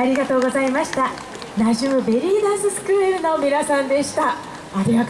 ありがとうございました。ナジュムベリーダンススクールの皆さんでした。ありがとう